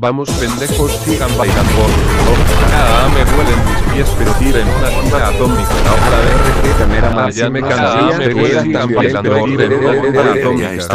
Vamos pendejos sigan bailando. Ah, me duelen mis pies pero tiren una bomba atómica. Ahora RG Cameraman ya me cansé, me duelen sigan bailando. una bomba atómica.